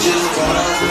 just wanna